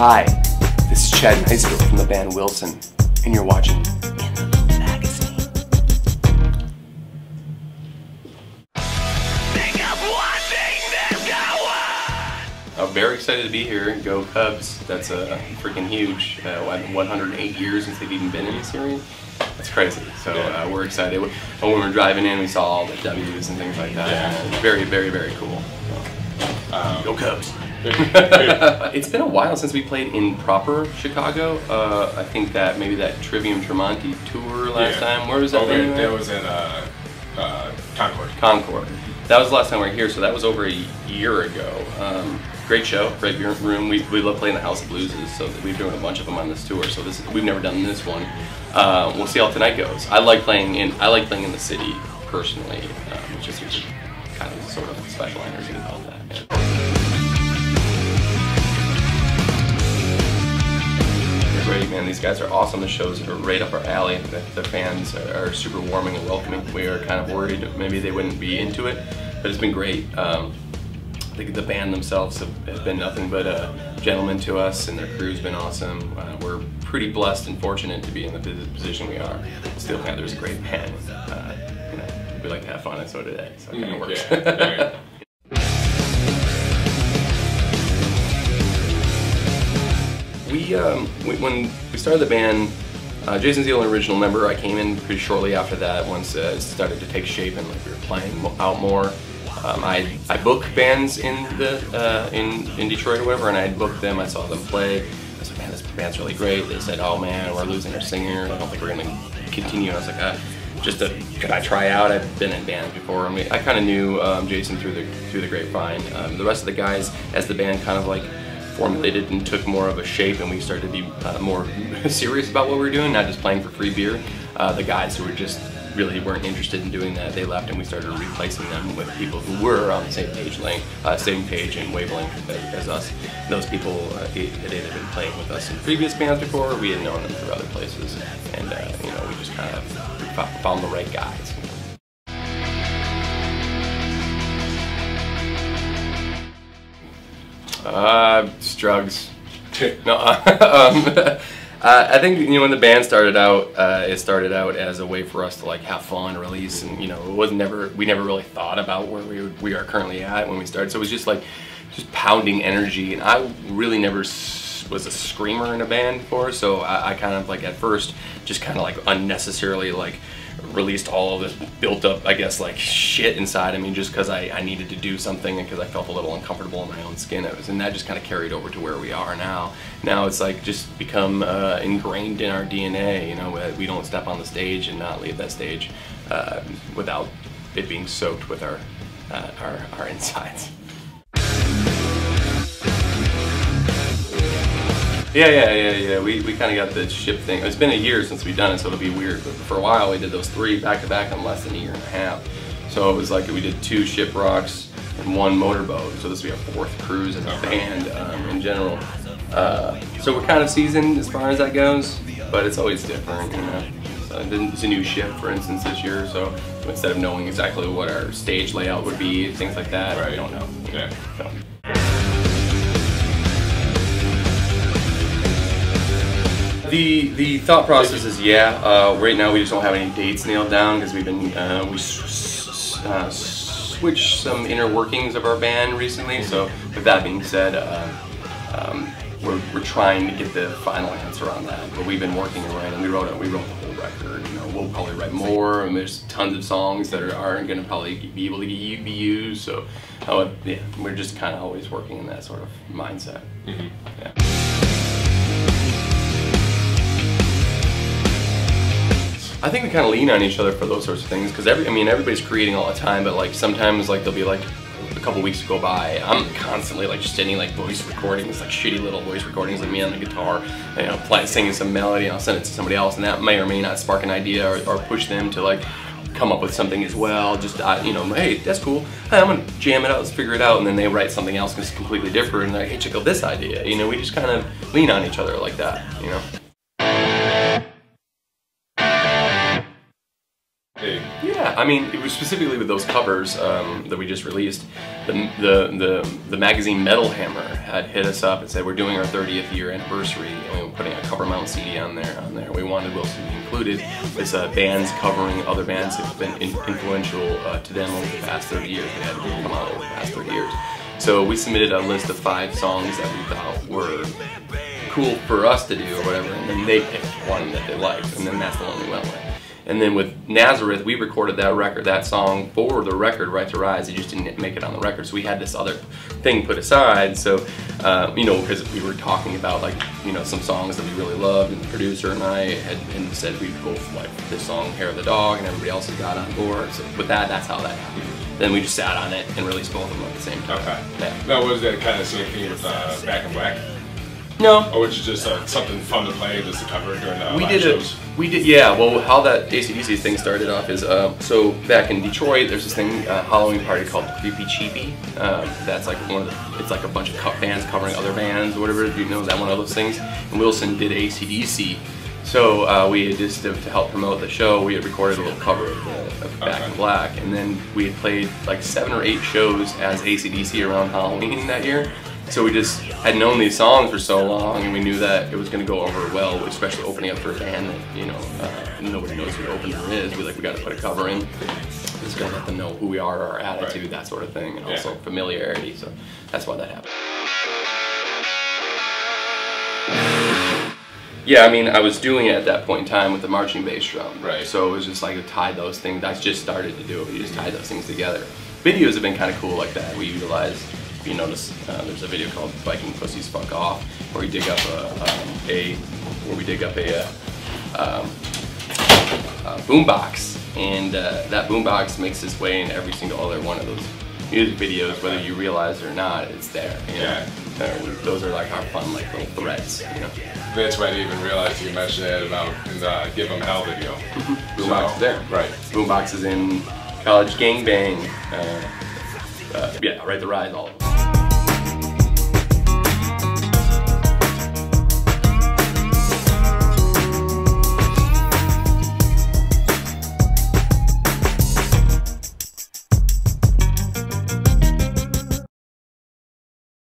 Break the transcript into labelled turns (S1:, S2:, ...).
S1: Hi, this is Chad Nicefield from the band Wilson, and you're watching In the Loop Magazine.
S2: I'm very excited to be here. Go Cubs. That's uh, freaking huge. Uh, 108 years since they've even been in the series. That's crazy. So uh, we're excited. When we were driving in, we saw all the W's and things like that.
S3: Yeah.
S2: Very, very, very cool.
S3: Um,
S2: Go Cubs. it's been a while since we played in proper Chicago. Uh, I think that maybe that Trivium Tremonti tour last
S3: Yeah.
S2: time. Where was that?
S3: Oh, that was in uh, uh, Concord.
S2: Concord. That was the last time we were here, so that was over a year ago. Um, great show, great room. We, we love playing the House of Blueses, so we've doing a bunch of them on this tour. So this we've never done this one. Uh, we'll see how tonight goes. I like playing in I like playing in the city personally. Um, it's just kind of sort of special energy about that. They're Great man, these guys are awesome. The shows are right up our alley. The, the fans are, are super warming and welcoming. We were kind of worried maybe they wouldn't be into it, but it's been great. Um, the, the band themselves have, have been nothing but a gentleman to us, and their crew's been awesome. Uh, we're pretty blessed and fortunate to be in the position we are. Steel Panther's a great band. Uh, you know, we like to have fun, and so do they. So it kind of works.
S3: yeah.
S2: We, um, we, when we started the band, uh, Jason Zeal, an original member, I came in pretty shortly after that. Once uh, it started to take shape and like we were playing out more, um, I I book bands in the uh, in in Detroit or whatever, and I booked them. I saw them play. I said, man, this band's really great. They said, oh man, we're losing our singer. I don't think we're gonna continue. And I was like, uh, just could I try out? I've been in bands before. I I kind of knew um, Jason through the through the grapevine. Um, the rest of the guys, as the band kind of like formulated and took more of a shape and we started to be uh, more serious about what we were doing, not just playing for free beer. Uh, the guys who were just really weren't interested in doing that, they left and we started replacing them with people who were on the same page length, uh, same page and wavelength as, us. And those people uh, had either been playing with us in previous bands before, or we had known them through other places, and uh, you know we just kind of found the right guys. Uh, just drugs. No, um, uh, I think you know when the band started out, uh, it started out as a way for us to like have fun, release, and you know it was never we never really thought about where we we are currently at when we started. So it was just like just pounding energy, and I really never was a screamer in a band before. So I, I kind of like at first just kind of like unnecessarily like released all of this built up, I guess, like shit inside of me just because I, I needed to do something and because I felt a little uncomfortable in my own skin. It was, and that just kind of carried over to where we are now. Now it's like just become uh, ingrained in our DNA, you know, we don't step on the stage and not leave that stage uh, without it being soaked with our, uh, our, our insides. Yeah, yeah, yeah, yeah. We, we kind of got the ship thing. It's been a year since we've done it, so it'll be weird. But for a while, we did those three back to back in less than a year and a half. So it was like we did two ship rocks and one motorboat. So this will be a fourth cruise as a band um, in general. Uh, so we're kind of seasoned as far as that goes, but it's always different, you know. So it's a new ship, for instance, this year. So instead of knowing exactly what our stage layout would be, things like that,
S3: right.
S2: we don't know.
S3: Yeah.
S2: So. The the thought process is yeah. Uh, right now we just don't have any dates nailed down because we've been uh, we s- s- uh, switched some inner workings of our band recently. So with that being said, uh, um, we're, we're trying to get the final answer on that. But we've been working around and we wrote it. We wrote the whole record. You know, we'll probably write more, and there's tons of songs that are, aren't going to probably be able to be used. So uh, yeah, we're just kind of always working in that sort of mindset. Yeah. I think we kind of lean on each other for those sorts of things because every, I mean, everybody's creating all the time, but like sometimes like there'll be like a couple weeks go by, I'm constantly like just sending like voice recordings, like shitty little voice recordings of me on the guitar, you know, play, singing some melody, and I'll send it to somebody else, and that may or may not spark an idea or, or push them to like come up with something as well. Just you know, hey, that's cool. Hey, I'm gonna jam it out. Let's figure it out, and then they write something else that's completely different, and like, hey, check out this idea. You know, we just kind of lean on each other like that. You know. Yeah, I mean, it was specifically with those covers um, that we just released. The, the the the magazine Metal Hammer had hit us up and said we're doing our 30th year anniversary and we we're putting a cover mount CD on there. On there, we wanted Wilson to be included. It's uh, bands covering other bands that have been in, influential uh, to them over the past 30 years. They had come out over the past 30 years. So we submitted a list of five songs that we thought were cool for us to do or whatever, and then they picked one that they liked, and then that's the one we went with. And then with Nazareth, we recorded that record, that song for the record, Right to Rise. It just didn't make it on the record, so we had this other thing put aside. So, uh, you know, because we were talking about like, you know, some songs that we really loved, and the producer and I had and said we'd go like this song, Hair of the Dog, and everybody else had got on board. So with that, that's how that happened. Then we just sat on it and released both of them at the same time.
S3: okay.
S2: Yeah.
S3: Now, was that kind of same thing with uh, Back in Black?
S2: No,
S3: Or was it just uh, something fun to play, just to cover during the
S2: we did
S3: shows?
S2: it. We did, yeah. Well, how that ACDC thing started off is uh, so back in Detroit, there's this thing uh, Halloween party called Creepy Cheapy. Um, that's like one of the, it's like a bunch of co- bands covering other bands or whatever. You know that one of those things. And Wilson did ACDC. So uh, we had just to, to help promote the show, we had recorded a little cover of, the, of Back in Black, and then we had played like seven or eight shows as ACDC around Halloween that year. So we just had known these songs for so long, and we knew that it was going to go over well, especially opening up for a band that you know uh, nobody knows who the opener is. We like we got to put a cover in. Just gonna let them know who we are, our attitude,
S3: Right.
S2: that sort of thing, and
S3: Yeah.
S2: also familiarity. So that's why that happened. Yeah, I mean, I was doing it at that point in time with the marching bass drum.
S3: Right.
S2: So it was just like to tie those things. I just started to do it. We just tied those things together. Videos have been kind of cool like that. We utilize, you notice, uh, there's a video called "Viking Pussies Fuck Off," where we dig up a, um, a where we dig up a, uh, um, a boombox, and uh, that boombox makes its way in every single other one of those music videos, whether you realize it or not. It's there. You know?
S3: Yeah.
S2: Uh, those are like our fun, like little threads. You know.
S3: That's why I didn't even realize you mentioned that about in the Give 'em Hell video.
S2: Boombox is there.
S3: Right.
S2: Boombox is in College Gangbang. Uh, uh, yeah, Right to Rise, all of them.